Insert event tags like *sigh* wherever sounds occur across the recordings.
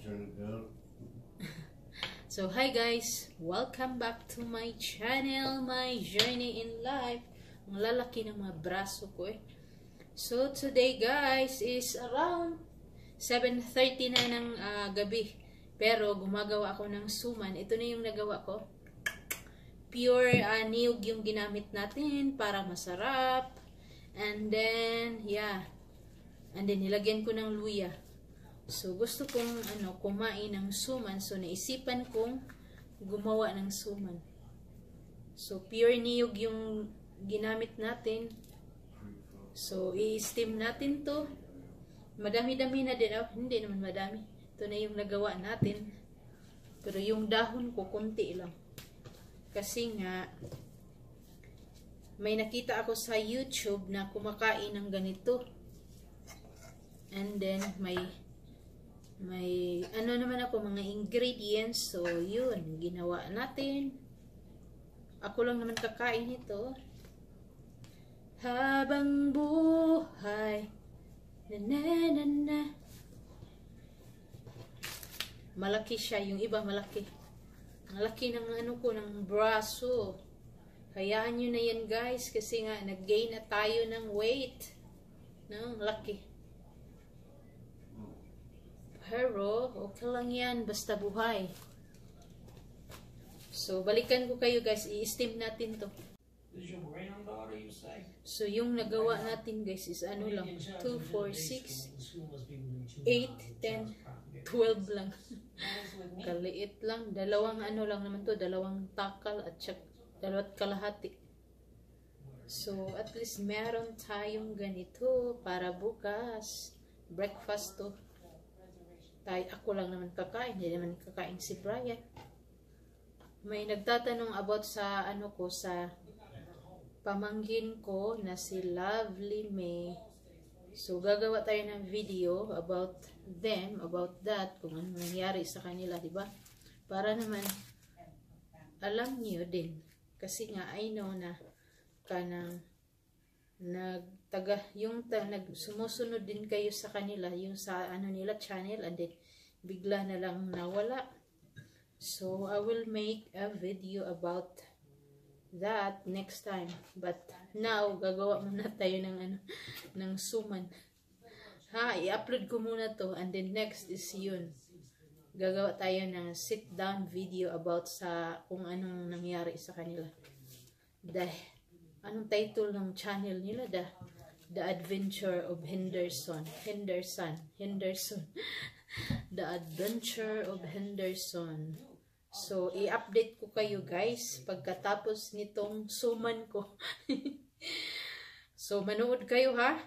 *laughs* So, hi guys! Welcome back to my channel, my journey in life. Ang lalaki ng mga braso ko eh. So, today guys is around 7.30 na ng ah, gabi. Pero, gumagawa ako ng suman. Ito na yung nagawa ko. Pure ah, niyog yung ginamit natin para masarap. And then, yeah. And then, nilagyan ko ng luya. So, gusto kong ano, kumain ng suman. So, naisipan kong gumawa ng suman. So, pure niyog yung ginamit natin. So, i-steam natin to. Madami-dami na din. Oh, hindi naman madami. Ito na yung nagawa natin. Pero yung dahon ko, konti lang. Kasi nga, may nakita ako sa YouTube na kumakain ng ganito. And then, may may ano naman ako mga ingredients. So yun ginawa natin. Ako lang naman kakain ito habang buhay na na na na. Malaki siya yung iba malaki. Malaki ng ano ko ng braso. Hayaan nyo na yan guys kasi nga nag-gain na tayo ng weight. No? Laki pero, okay lang yan. Basta buhay. So, balikan ko kayo guys. I-steam natin to. So, yung nagawa natin guys is ano lang. 2, 4, 6, 8, 10, 12 lang. Kaliit lang. Dalawang ano lang naman to. Dalawang takal at syak, dalawat kalahati. So, at least meron tayong ganito para bukas. Breakfast to tayo, ako lang naman kakain, hindi naman kakain si Brian. May nagtatanong about sa ano ko, sa pamangkin ko na si Lovely May. So, gagawa tayo ng video about them, about that, kung ano nangyari sa kanila, di ba? Para naman, alam niyo din. Kasi nga, I know na, kanang, nagtaga yung ta, nag sumusunod din kayo sa kanila yung sa ano nila channel and then bigla na lang nawala. So I will make a video about that next time. But now gagawa muna tayo ng ano ng suman. Ha i-upload ko muna to and then next is yun. Gagawa tayo ng sit down video about sa kung anong nangyari sa kanila. Dahil anong title ng channel nila? The, The Adventure of Henderson. Henderson. Henderson. *laughs* The Adventure of Henderson. So, i-update ko kayo guys pagkatapos nitong suman ko. *laughs* so, manood kayo ha.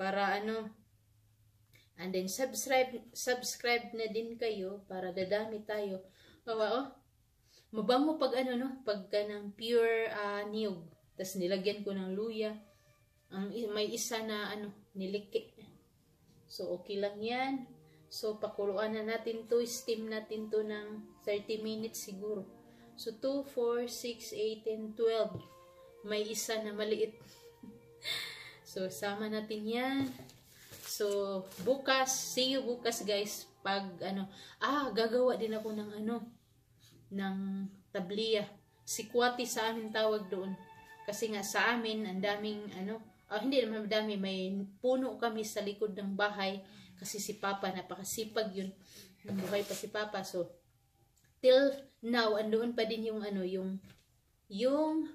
Para ano, and then subscribe, subscribe na din kayo para dadami tayo. Oh, oh, mabango pag ano no, pag ng pure uh, niyog. Tapos nilagyan ko ng luya. Ang may isa na ano, niliki. So okay lang 'yan. So pakuluan na natin 'to, steam natin 'to ng 30 minutes siguro. So 2, 4, 6, 8, and 12. May isa na maliit. *laughs* so sama natin 'yan. So bukas, see you bukas guys pag ano, ah gagawa din ako ng ano, ng tabliya. Sikwati sa amin tawag doon. Kasi nga sa amin, ang daming ano, oh, hindi naman madami, may puno kami sa likod ng bahay. Kasi si Papa, napakasipag yun. Buhay pa si Papa. So, till now, andoon pa din yung ano, yung, yung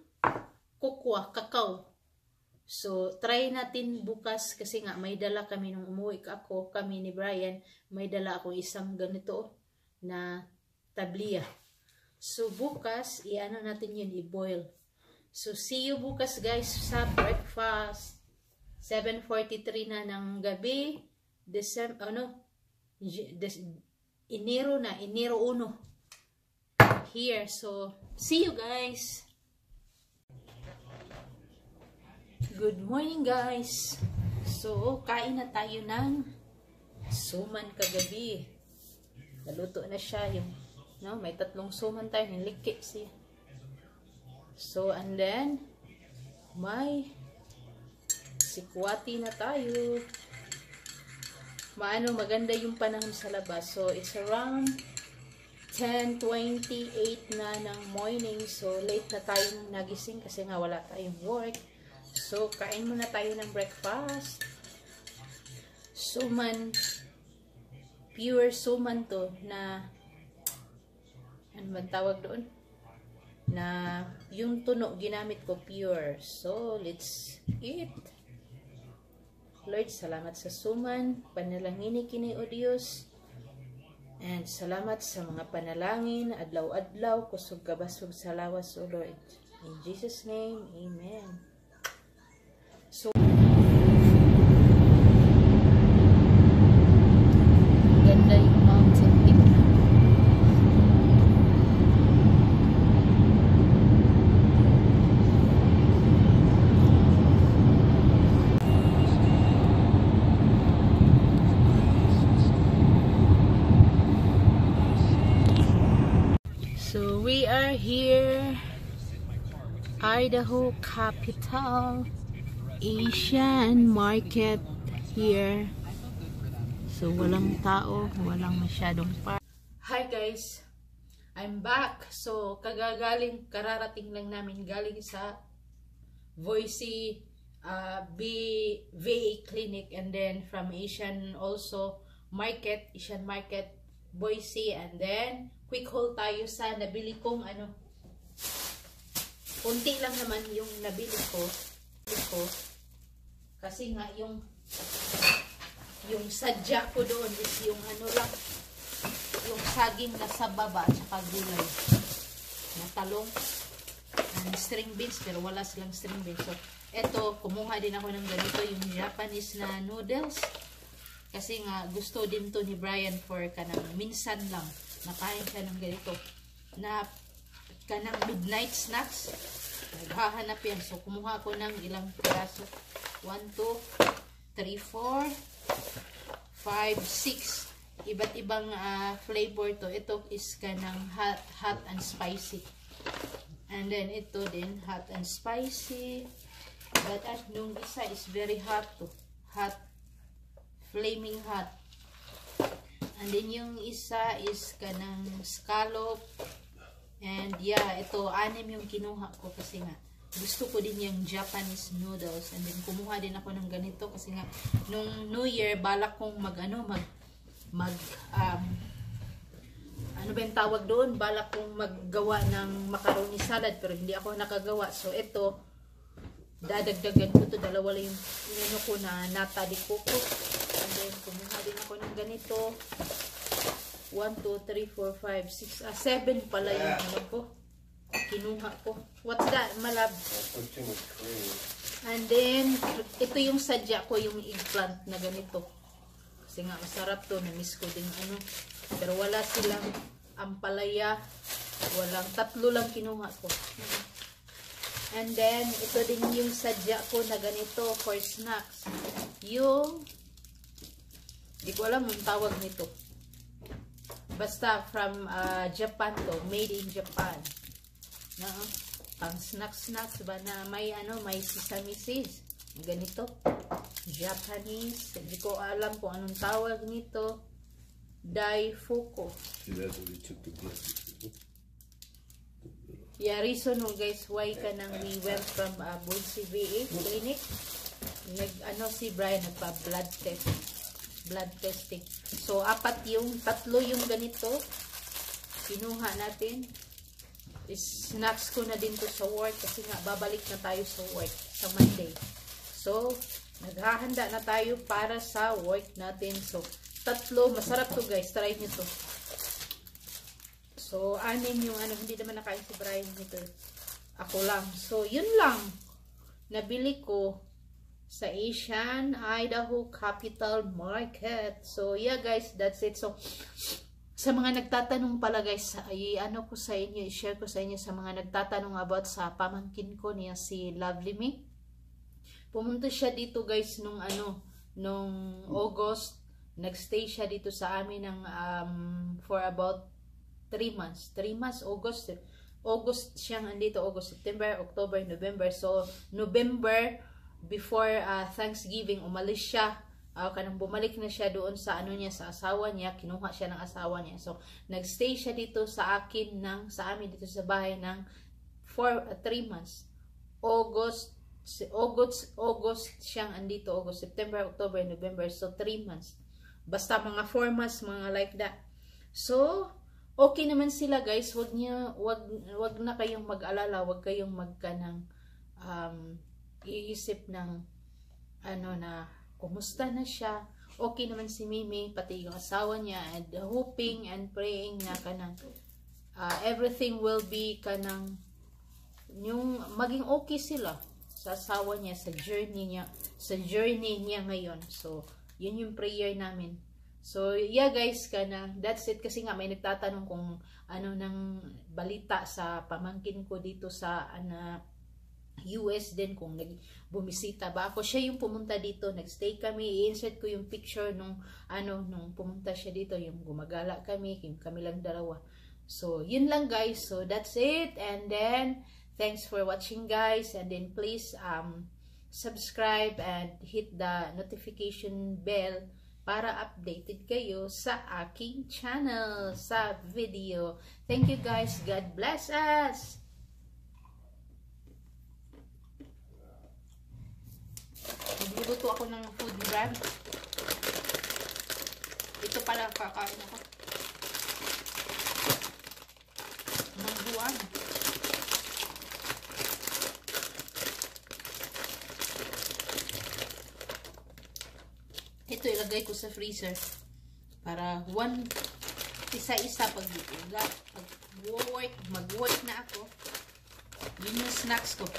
kukwa, kakao. So, try natin bukas kasi nga may dala kami nung umuwi ako, kami ni Brian, may dala akong isang ganito na tabliya. So, bukas, i-ano natin yun, i-boil. So, see you bukas guys sa breakfast. 7.43 na ng gabi. December, ano, Des, Enero na, Enero 1. Here, so, see you guys. Good morning guys. So, kain na tayo ng suman kagabi. Naluto na siya yung No, may tatlong suman tayo, niliki siya. So, and then, may sikwati na tayo. maano maganda yung panahon sa labas. So it's around 10:28 na ng morning. So late na tayong nagising kasi nga wala tayong work. So kain muna tayo ng breakfast. Suman pure suman to na ano man tawag doon? Na yung tunog ginamit ko pure. So let's eat. Lord, salamat sa suman, panalangini kini o Dios. And salamat sa mga panalangin, adlaw-adlaw, kusog kabasog sa lawas o Lord. In Jesus' name, Amen. So, ganda yung mountain tingnan. So we are here, Idaho capital, Asian market here. So walang tao, walang masyadong par. Hi guys, I'm back. So kagagaling, kararating lang namin galing sa Voice uh, B VA clinic and then from Asian also market, Asian market Boise and then quick haul tayo sa nabili kong ano kunti lang naman yung nabili ko. Ko. Kasi nga yung yung sadya ko doon is yung ano lang yung saging na sa baba tsaka gulay. Na talong. String beans pero wala silang string beans. So eto kumuha din ako ng ganito yung Japanese na noodles. Kasi nga gusto din to ni Brian for kanang minsan lang. Nakain siya ng ganito. Na kanang midnight snacks. Naghahanap yan. So kumuha ko ng ilang piraso. 1, 2, 3, 4 5, 6 iba't ibang uh, flavor to. Ito is kanang hot, hot and spicy. And then ito din hot and spicy. But at nung isa is very hot to. Hot flaming hot. And then yung isa is kanang scallop. And yeah, ito anim yung kinuha ko kasi nga gusto ko din yung Japanese noodles. And then kumuha din ako ng ganito kasi nga nung New Year balak kong mag ano mag mag um, ano ba yung tawag doon? Balak kong maggawa ng macaroni salad pero hindi ako nakagawa. So ito dadagdagan ko to dalawa lang yung inano ko na nata and then kumuha din ako ng ganito 1, 2, 3, 4, 5, 6 ah 7 pala yung ano ko. Kinuha ko. What's that malab? And then ito yung sadya ko yung eggplant na ganito. Kasi nga masarap to na-miss ko din ano. Pero wala silang ampalaya. Walang tatlo lang kinuha ko. And then, ito din yung sadya ko na ganito for snacks. Yung, di ko alam yung tawag nito. Basta from uh, Japan to, made in Japan. Na, pang snacks-snacks ba na may ano, may sesame seeds. Ganito. Japanese. Hindi ko alam kung anong tawag nito. Daifuku. See, that's what took. Yeah, reason no guys why ka nang we went from uh, Boise VA clinic. Nag ano si Brian nagpa blood test. Blood testing. So apat yung tatlo yung ganito. Kinuha natin. Snacks ko na din to sa work kasi nga babalik na tayo sa work sa Monday. So naghahanda na tayo para sa work natin. So tatlo, masarap to guys. Try niyo to. So, anim yung ano, hindi naman nakain si Brian nito. Ako lang. So, yun lang. Nabili ko sa Asian Idaho Capital Market. So, yeah guys, that's it. So, sa mga nagtatanong pala guys, ay ano ko sa inyo, i-share ko sa inyo sa mga nagtatanong about sa pamangkin ko niya si Lovely Me. Pumunta siya dito guys nung ano, nung August. Nagstay siya dito sa amin ng um, for about 3 months. 3 months, August. August siyang andito, August, September, October, November. So, November, before uh, Thanksgiving, umalis siya. Ah, kanang bumalik na siya doon sa ano niya sa asawa niya kinuha siya ng asawa niya. So nagstay siya dito sa akin ng sa amin dito sa bahay ng 4 3 months. August August August siyang andito August September October November. So 3 months. Basta mga 4 months mga like that. So okay naman sila guys. Wag niya wag wag na kayong mag-alala. Wag kayong magkanang um, iisip ng ano na kumusta na siya? Okay naman si Mimi pati yung asawa niya and hoping and praying na kanang uh, everything will be kanang yung maging okay sila sa asawa niya sa journey niya sa journey niya ngayon. So yun yung prayer namin. So yeah guys kana that's it. Kasi nga may nagtatanong kung ano nang balita sa pamangkin ko dito sa ana US din kung bumisita ba ako. Siya yung pumunta dito nagstay kami i-insert ko yung picture nung ano nung pumunta siya dito yung gumagala kami yung kami lang dalawa. So yun lang guys. So that's it. And then thanks for watching guys. And then please um subscribe and hit the notification bell para updated kayo sa aking channel sa video. Thank you guys. God bless us ako ng food brand. Ito pala kakain ako. Mangguan. Ito ilagay ko sa freezer. Para one, isa-isa pag, pag, work, mag-work na ako. Yun yung snacks ko.